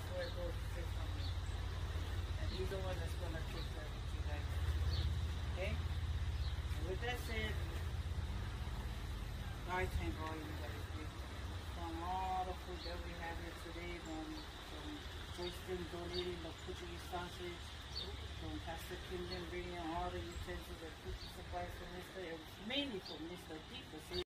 that's where it goes to from me. And he's the one that's going to take care of you guys. Okay? And with that said, I thank all you guys from all the food that we have here today, from, from Joyce donating the Portuguese sausage, from Pastor Kim bringing all the utensils and food supplies for Mr. It was mainly for Mr. D for